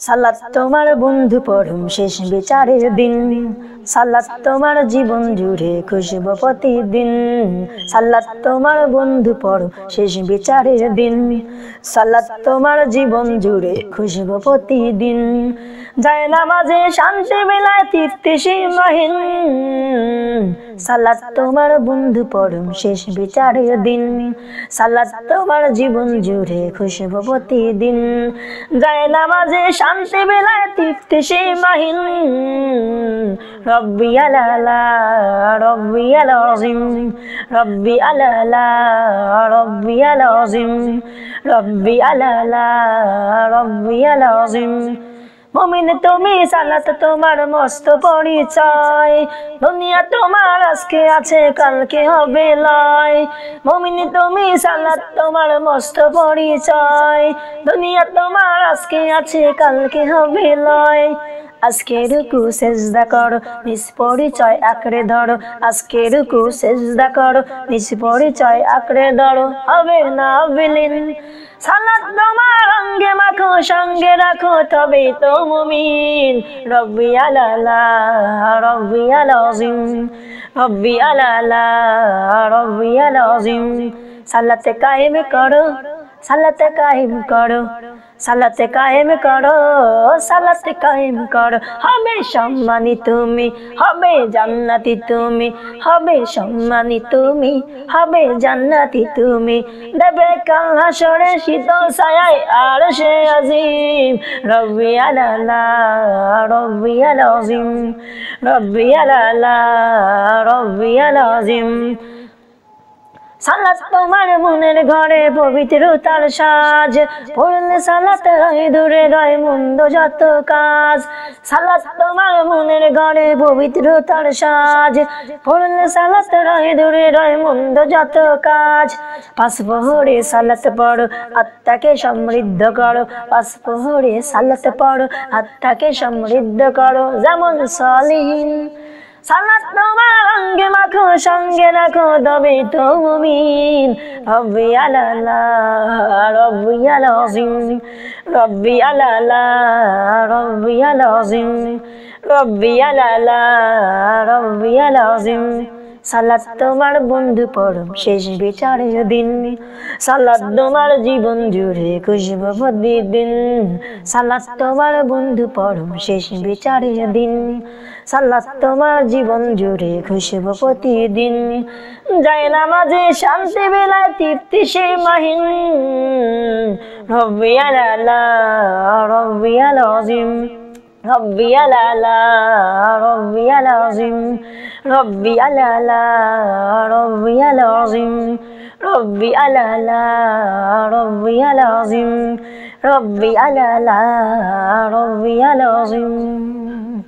সালাত তোমার বন্ধু পরম শেষ বিচারের দিন। সালাত তোমার জীবন জুড়ে খুশব প্রতিদিন। সালাত তোমার বন্ধু পরম শেষ বিচারের দিন। সালাত তোমার জীবন জুড়ে খুশব প্রতিদিন। যায় নামাজে শান্তি বেলায় তৃপ্তি সীমাহীন। সালাত তোমার বন্ধু পরম শেষ বিচারের দিন। সালাত তোমার জীবন জুড়ে খুশব প্রতিদিন। যায় নামাজে শান্তি বেলায় তৃপ্তি সীমাহীন। রব্বি আলালা রব্বি আল আজিম রব্বি আলালা রব্বি আল আজিম রব্বি আলালা রব্বি আল আজিম মমিন, তুমি সালাত তোমার মস্ত পরিচয়। দুনিয়া তোমার আজকে আছে, কালকে হবে লয়। মমিন, তুমি সালাত তোমার মস্ত পরিচয়। দুনিয়া তোমার আজকে আছে, কালকে হবে লয়। আজকে রুকু সেজদা করো, নিজ পরিচয় আঁকড়ে ধরো। আজকে রুকু সেজদা করো, নিজ পরিচয় আঁকড়ে ধরো। হবে না বিলীন সালাত তোমার অঙ্গে সঙ্গে রাখো তবে তো মুমিন। রব্বি আলালা, রব্বি আল আজিম রব্বি আলালা, রব্বি আল আজিম সালাতে কায়েম করো, সালাতে কায়েম করো। সালাতে কায়েম করো, সালাতে কায়েম করো। হবে সম্মানী তুমি, হবে জান্নাতি তুমি, হবে সম্মানী তুমি, হবে জান্নাতি তুমি। দেবে কাল হাসরে শীতল ছায়ায় আর সে আজিম। রব্বি আলালা, রব্বি আল আজিম রব্বি আলালা, রব্বি আল আজিম সালাত তোমার মনের ঘরে পবিত্র তার সাজ। পড়লে সালাত রয় দূরে রয় মন্দ যত কাজ। সালাত তোমার মনের ঘরে পবিত্র তার সাজ। পড়লে সালাত রয় দূরে রয় মন্দ যত কাজ। পাঁচ প্রহরে সালাত পড়ো, আত্মাকে সমৃদ্ধ করো। পাঁচ প্রহরে সালাত পড়ো, আত্মাকে সমৃদ্ধ করো। যেমন সলিহীন সালাত তোমার অঙ্গে মাখো, সঙ্গে রাখো তবে তো মুমিন রব্বি আলালা, রব্বি আলাজিম। রব্বি আলালা, রব্বি আলাজিম। রব্বি আলালা, রব্বি আল আজিম সালাদ তোমার বন্ধু পরম শেষ বিচারের দিন। সালাদ তোমার জীবন জুড়ে খুশব প্রতিদিন। সালাদ তোমার বন্ধু পরম শেষ বিচারের দিন। সালাদ তোমার জীবন জুড়ে খুশব প্রতিদিন। যায় না মাঝে শান্তি বেলায় তৃপ্তি সে মাহিন। রব্বি আলালা রব্বি আল আজিম ربي الأعلى ربي العظيم. ربي الأعلى ربي العظيم. ربي الأعلى ربي العظيم. ربي الأعلى ربي العظيم.